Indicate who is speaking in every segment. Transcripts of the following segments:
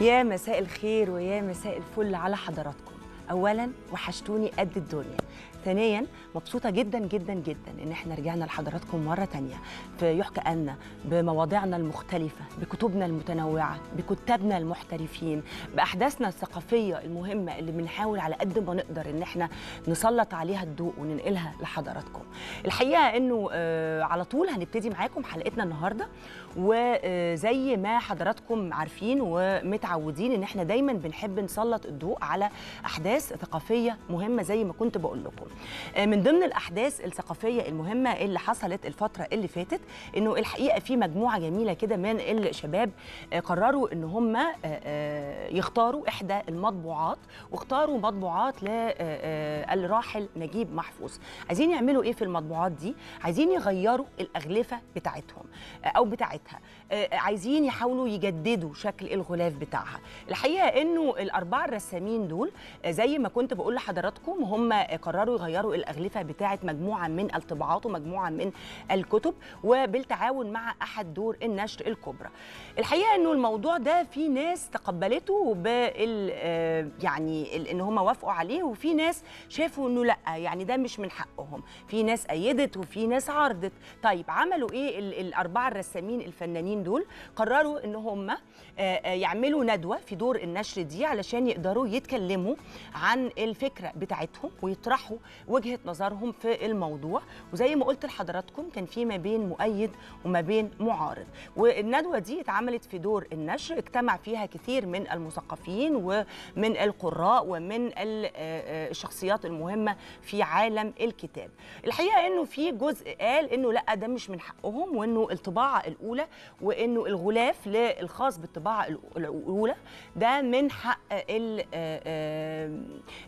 Speaker 1: يا مساء الخير ويا مساء الفل على حضراتكم. اولا وحشتوني قد الدنيا. ثانيا مبسوطة جدا جدا جدا إن إحنا رجعنا لحضراتكم مرة تانية في يحكى أن بمواضيعنا المختلفة بكتبنا المتنوعة بكتابنا المحترفين بأحداثنا الثقافية المهمة اللي بنحاول على قد ما نقدر إن إحنا نسلط عليها الضوء وننقلها لحضراتكم. الحقيقة إنه آه، على طول هنبتدي معاكم حلقتنا النهارده وزي ما حضراتكم عارفين ومتعودين إن إحنا دايما بنحب نسلط الضوء على أحداث ثقافية مهمة زي ما كنت بقول لكم. آه، من ضمن الأحداث الثقافية المهمة اللي حصلت الفترة اللي فاتت إنه الحقيقة في مجموعة جميلة كده من الشباب آه، قرروا إن هم آه، يختاروا إحدى المطبوعات واختاروا مطبوعات للراحل نجيب محفوظ. عايزين يعملوا إيه في المطبوعات دي؟ عايزين يغيروا الأغلفة بتاعتهم أو بتاعتها. عايزين يحاولوا يجددوا شكل الغلاف بتاعها. الحقيقة إنه الأربعة الرسامين دول آه، زي ما كنت بقول لحضراتكم هم قرروا يغيروا الأغلفة بتاعه مجموعة من الطباعات ومجموعة من الكتب وبالتعاون مع أحد دور النشر الكبرى. الحقيقة إنه الموضوع ده في ناس تقبلته بال آه، يعني إن هم وافقوا عليه وفي ناس شافوا إنه لأ يعني ده مش من حقهم. في ناس أيدت وفي ناس عارضت. طيب عملوا إيه ال- الأربعة الرسامين الفنانين دول؟ قرروا إن هم آه، آه، يعملوا ندوة في دور النشر دي علشان يقدروا يتكلموا عن الفكرة بتاعتهم ويطرحوا وجهة نظرهم في الموضوع. وزي ما قلت لحضراتكم كان في ما بين مؤيد وما بين معارض. والندوة دي اتعملت في دور النشر اجتمع فيها كثير من المثقفين ومن القراء ومن آه، آه، الشخصيات المهمة في عالم الكتاب. الحقيقة إنه في جزء قال إنه لأ ده مش من حقهم وإنه الطباعة الأولى وإنه الغلاف الخاص بالطباعة الأولى ده من حق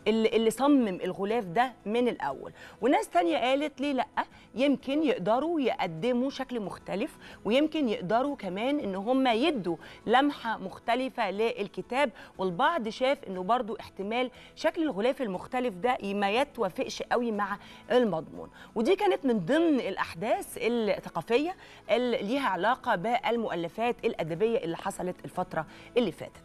Speaker 1: ال- اللي اللي صمم الغلاف ده من الأول. وناس تانية قالت ليه لأ؟ يمكن يقدروا يقدموا شكل مختلف ويمكن يقدروا كمان إن هم يدوا لمحة مختلفة للكتاب. والبعض شاف إنه برضو احتمال شكل الغلاف المختلف ده ما يتوافقش قوي مع المضمون. ودي كانت من ضمن الأحداث الثقافية اللي ليها علاقة بالمؤلفات الأدبية اللي حصلت الفترة اللي فاتت.